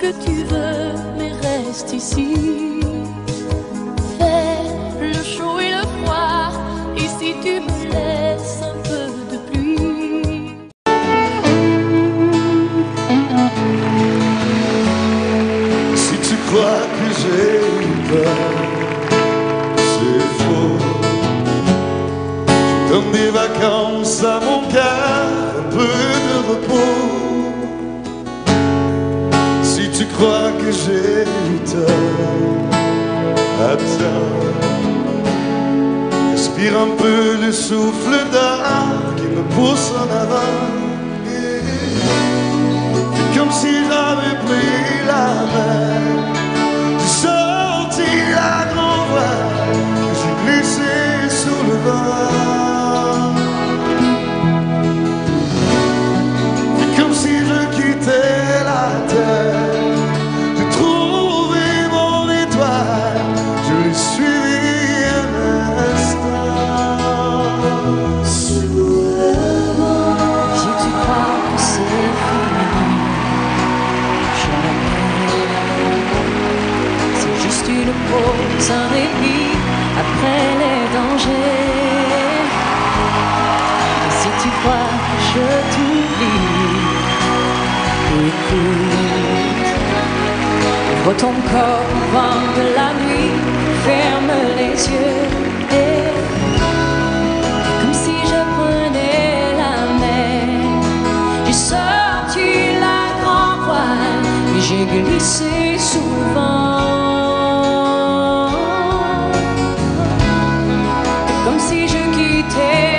que tu veux, mais reste ici. Fais le chaud et le froid, et si tu me laisses un peu de pluie. Si tu crois que j'ai eu peur, c'est faux. Je donne des vacances à mon cœur, crois que j'ai eu tort, attends. Respire un peu le souffle d'air qui me pousse en avant. Pause, un répit après les dangers. Si tu crois je t'oublie, écoute. Ouvre ton corps au vent de la nuit, ferme les yeux et comme si je prenais la mer. J'ai sorti la grand voile et j'ai glissé souvent. comme si je quittais.